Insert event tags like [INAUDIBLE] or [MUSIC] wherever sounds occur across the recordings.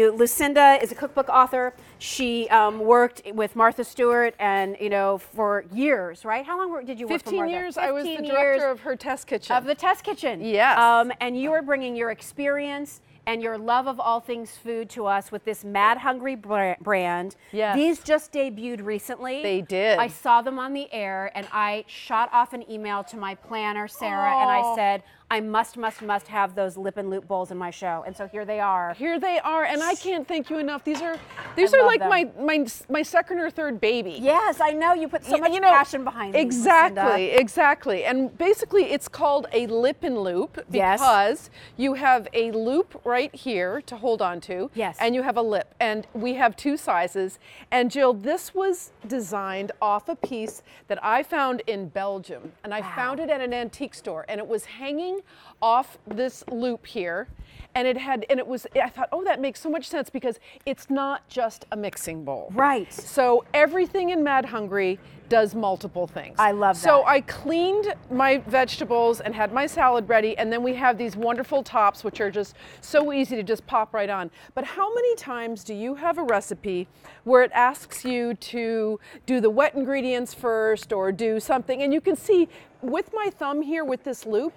Lucinda is a cookbook author. She um, worked with Martha Stewart and, you know, for years, right? How long were- did you work for 15 Martha? years, I was the director of her test kitchen. of the test kitchen. Yes. Um, and you are bringing your experience and your love of all things food to us with this Mad Hungry brand. Yes. These just debuted recently. They did. I saw them on the air and I shot off an email to my planner, Sarah, and I said, I must, must, must have those lip and loop bowls in my show. And so here they are. Here they are, and I can't thank you enough. These are these I are like them. my, my my second or third baby. Yes, I know you put so much you know, passion behind these, exactly Lucinda. exactly and basically it's called a lip and loop Yes. because you have a loop right here to hold on to Yes. and you have a lip and we have two sizes and jill this was designed off a piece that i found in belgium and i found it at an antique store and it was hanging off this loop here and it had and it was i thought oh that makes so much sense because it's not just a mixing bowl Right. so everything in Mad Hungry does multiple things. I love that. So. I cleaned my vegetables and had my salad ready, and then we have these wonderful tops, which are just so easy to just pop right on. But how many times do you have a recipe where it asks you to do the wet ingredients first or do something, and you can see with my thumb here with this loop,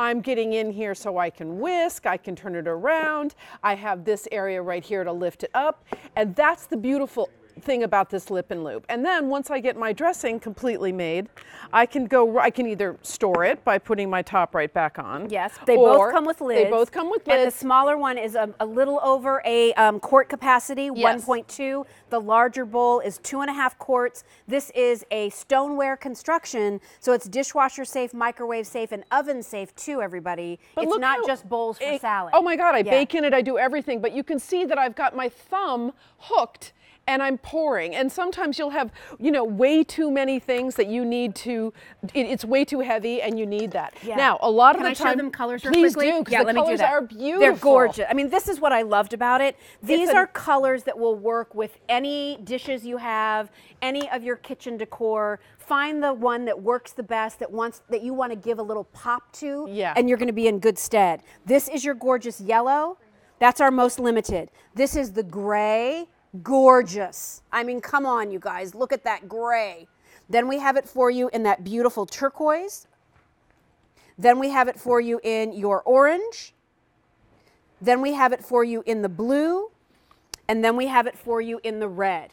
I'm getting in here so I can whisk, I can turn it around. I have this area right here to lift it up. And that's the beautiful thing about this lip and loop. And then once I get my dressing completely made, I can go I can either store it by putting my top right back on. Yes, they both come with lids. They both come with lids. And the smaller one is a, a little over a um, quart capacity, Yes. 1.2. The larger bowl is two and a half quarts. This is a stoneware construction, so it's dishwasher safe, microwave safe, and oven safe too. Everybody, But it's not just bowls for it- salad. Oh my God, I Yeah. bake in it, I do everything, but you can see that I've got my thumb hooked and I'm pouring. And sometimes you'll have, you know, way too many things that you need to, it- it's way too heavy and you need that. Yeah. Now, a lot Can of I the time. show them colors real please quickly? do, because yeah, the let me colors do that. are beautiful. They're gorgeous. I mean, this is what I loved about it. These a- are colors that will work with any dishes you have, any of your kitchen decor. Find the one that works the best, that wants that you want to give a little pop to, Yeah. and you're going to be in good stead. This is your gorgeous yellow. That's our most limited. This is the gray, gorgeous. I mean, come on, you guys, look at that gray. Then we have it for you in that beautiful turquoise. Then we have it for you in your orange. Then we have it for you in the blue. And then we have it for you in the red.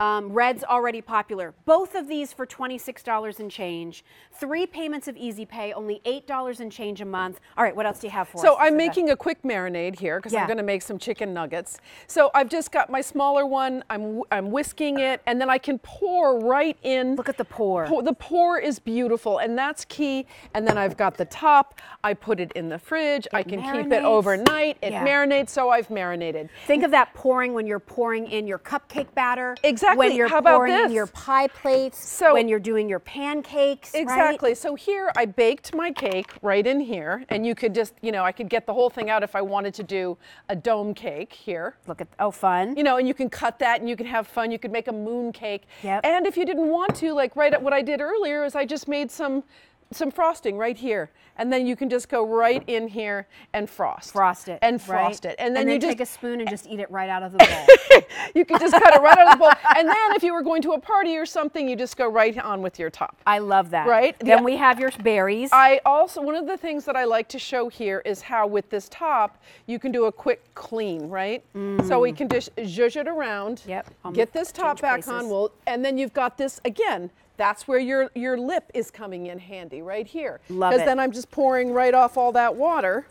Um, red's already popular. Both of these for $26 and change. Three payments of Easy Pay, only $8 and change a month. All right, what else do you have for us? So I'm making a quick marinade here because Yeah. I'm going to make some chicken nuggets. So I've just got my smaller one. I'm I'm whisking it, and then I can pour right in. Look at the pour. Pour- the pour is beautiful, and that's key. And then I've got the top. I put it in the fridge. I can keep it overnight. It Yeah. marinates, so I've marinated. Think of that pouring when you're pouring in your cupcake batter. Exactly. When you're How about pouring this? your pie plates. So- when you're doing your pancakes. right? Exactly. So here I baked my cake right in here, and you could just, you know, I could get the whole thing out if I wanted to do a dome cake here. Look at oh fun. you know, and you can cut that and you can have fun. You could make a moon cake. Yep. And if you didn't want to, like right at what I did earlier is I just made some some frosting right here. And then you can just go right in here and frost. frost it. And right? frost it. And then, you take just a spoon and just eat it right out of the bowl. [LAUGHS] you can just cut it right out of the bowl. And then if you were going to a party or something, you just go right on with your top. I love that. Right? Then The- we have your berries. I also one of the things that I like to show here is how with this top you can do a quick clean, right? So we can just zhuzh it around. Yep, Get this top back places. on. Well, and then you've got this again. That's where your your lip is coming in handy, right here. Love Because then I'm just pouring right off all that water,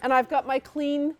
and I've got my clean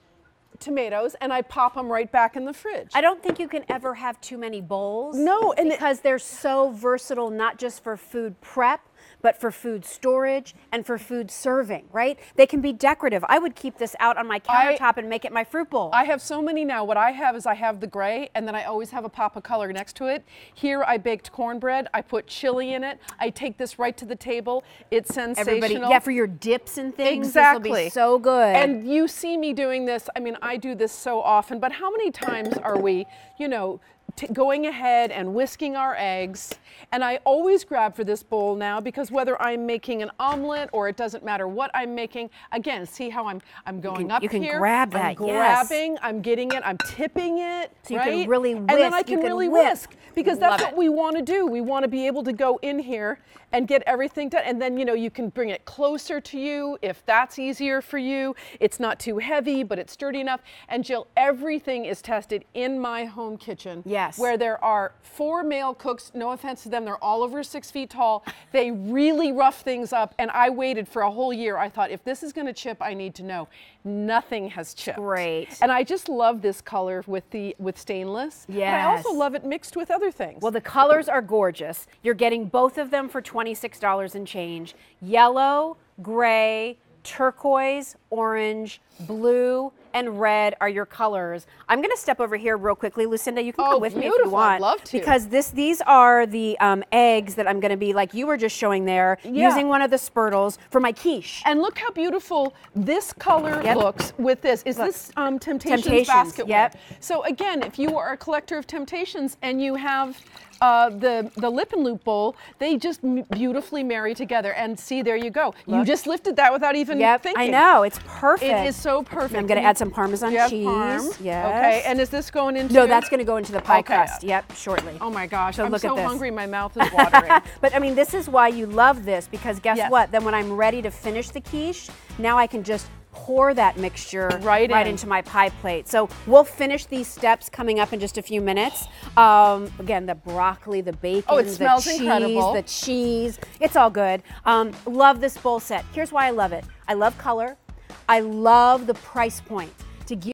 tomatoes, and I pop them right back in the fridge. I don't think you can ever have too many bowls. No, and it- because they're so versatile, not just for food prep, but for food storage and for food serving, right? They can be decorative. I would keep this out on my I- countertop and make it my fruit bowl. I have so many now. What I have is I have the gray, and then I always have a pop of color next to it. Here I baked cornbread. I put chili in it. I take this right to the table. It's sensational. Everybody, yeah, for your dips and things. Exactly. This will be so good. And you see me doing this. I mean, I do this so often, but how many times are we, you know, t- going ahead and whisking our eggs. And I always grab for this bowl now because whether I'm making an omelet or it doesn't matter what I'm making, again, see how I'm I'm going can- up you can here. grab that, I'm yes. grabbing, I'm getting it, I'm tipping it. So you can right? really And then I can can really whip. whisk because Love that's what it. we want to do. We want to be able to go in here and get everything done. And then, you know, you can bring it closer to you if that's easier for you. It's not too heavy, but it's sturdy enough. And Jill, everything is tested in my home kitchen. Yes. Where there are four male cooks. No offense to them, they're all over six feet tall. They really rough things up. And I waited for a whole year. I thought, if this is going to chip, I need to know. Nothing has chipped. great. And I just love this color with the with stainless. But I also love it mixed with other things. Well, the colors are gorgeous. You're getting both of them for $26 and change. Yellow, gray, turquoise, orange, blue, and red are your colors. I'm going to step over here real quickly. Lucinda, you can Oh, come with me if you beautiful. I'd love to. Because this, these are the um, eggs that I'm going to be, like you were just showing there, Yeah. using one of the spurtles for my quiche. And look how beautiful this color Yep. looks with this. Is Look. this um, Temptations, Temptations, basket yep. wear? So again, if you are a collector of Temptations and you have uh, the the lip and loop bowl, they just m- beautifully marry together. And see, there you go. You just lifted that without even Yep, thinking. I know. It's perfect. It is so perfect. I'm going to add some Parmesan you cheese. parm. Yes. Okay. And is this going into? no, that's going to go into the pie Okay. crust. Yep, shortly. Oh my gosh! So I'm look so at this. hungry. My mouth is [LAUGHS] watering. but I mean, this is why you love this because guess Yes. what? Then when I'm ready to finish the quiche, now I can just pour that mixture Right in. into my pie plate. So we'll finish these steps coming up in just a few minutes. Um, again, the broccoli, the bacon, Oh, it smells the cheese, incredible. the cheese. It's all good. Um, love this bowl set. Here's why I love it. I love color. I love the price point. To give